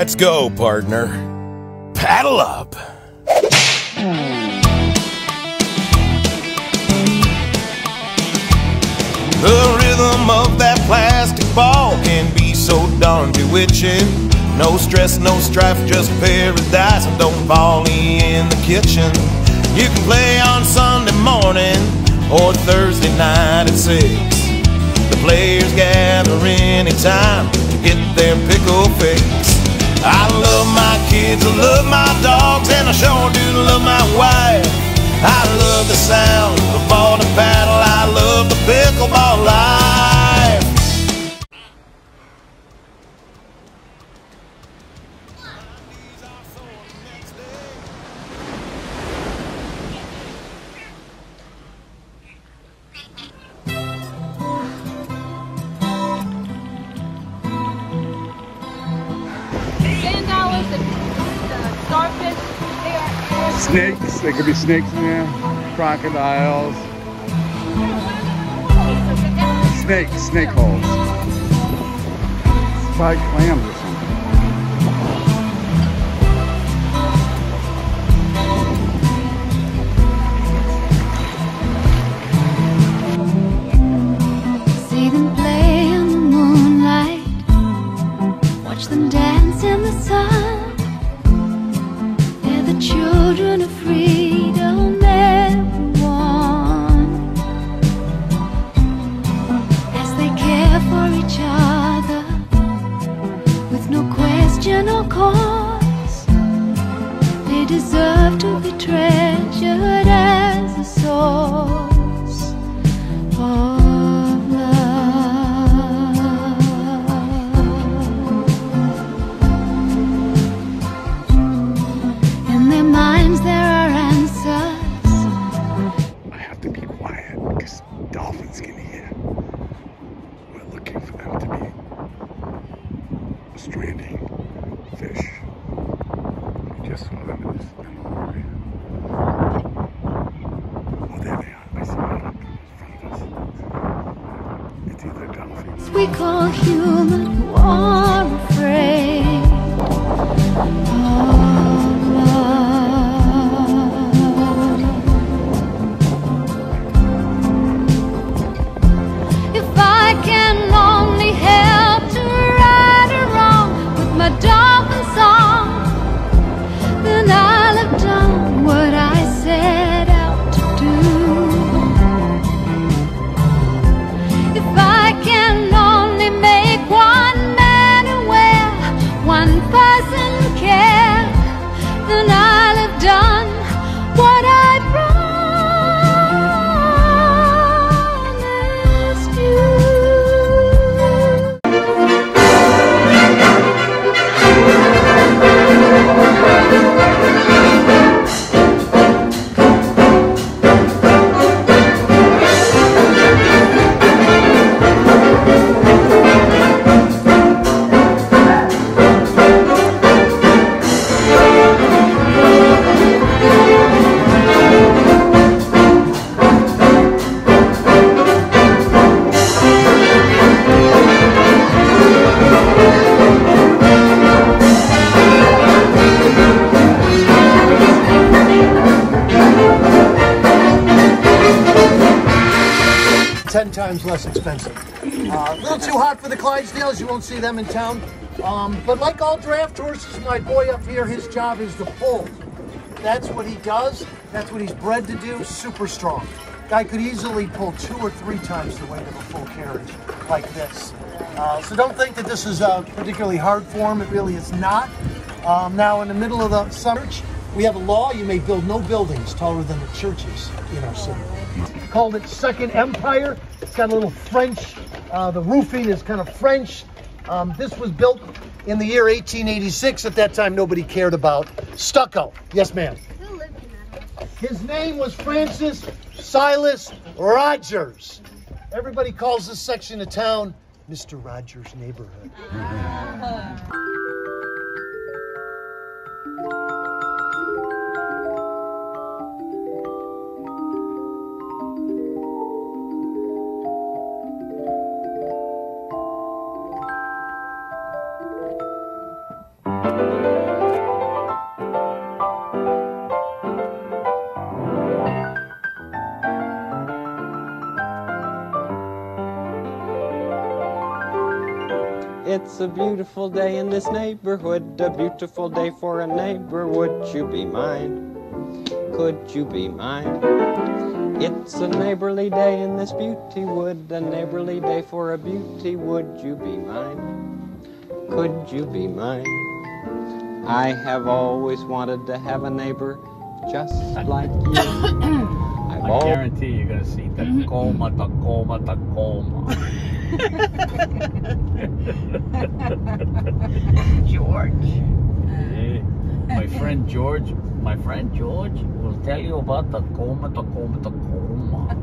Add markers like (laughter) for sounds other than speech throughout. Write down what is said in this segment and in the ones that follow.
Let's go, partner. Paddle up. The rhythm of that plastic ball can be so darn bewitching. No stress, no strife, just paradise. And don't fall in the kitchen. You can play on Sunday morning or Thursday night at six. The players gather anytime to get their pickle fix. I love my kids, I love my dogs, and I sure do love my wife. Snakes, there could be snakes in there, crocodiles, snakes, snake holes. Probably clams or something. See 我真的 stranding fish. We just saw them in this area. Oh, there they are. I see them in front of us. It's either dolphins. we call human who times less expensive. Uh, a little too hot for the Clydesdales. You won't see them in town. Um, but like all draft horses, my boy up here, his job is to pull. That's what he does. That's what he's bred to do. Super strong. Guy could easily pull two or three times the weight of a full carriage like this. Uh, so don't think that this is uh, particularly hard for him. It really is not. Um, now, in the middle of the summer, we have a law: you may build no buildings taller than the churches in our city. Called it Second Empire. It's got a little French. Uh, the roofing is kind of French. Um, this was built in the year 1886. At that time, nobody cared about stucco. Yes, ma'am. His name was Francis Silas Rodgers. Everybody calls this section of town Mr. Rogers' neighborhood. (laughs) It's a beautiful day in this neighborhood, a beautiful day for a neighbor. Would you be mine? Could you be mine? It's a neighborly day in this beauty wood, a neighborly day for a beauty. Would you be mine? Could you be mine? I have always wanted to have a neighbor just like you. (coughs) I guarantee you're gonna see Tacoma, Tacoma, Tacoma. (laughs) (laughs) George. Yeah. My friend George, my friend George will tell you about Tacoma, Tacoma, Tacoma.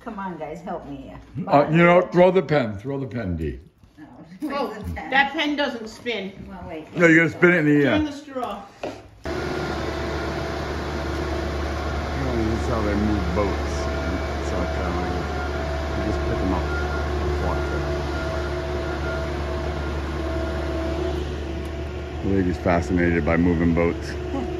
Come on, guys, help me here. Uh, you know, throw the pen. Throw the pen, D. (laughs) Oh, that pen doesn't spin. Well, wait. No, you gotta spin it in the Turn air. the straw. Is how they move boats in South Carolina. You just pick them up and walk them. The lady's fascinated by moving boats. (laughs)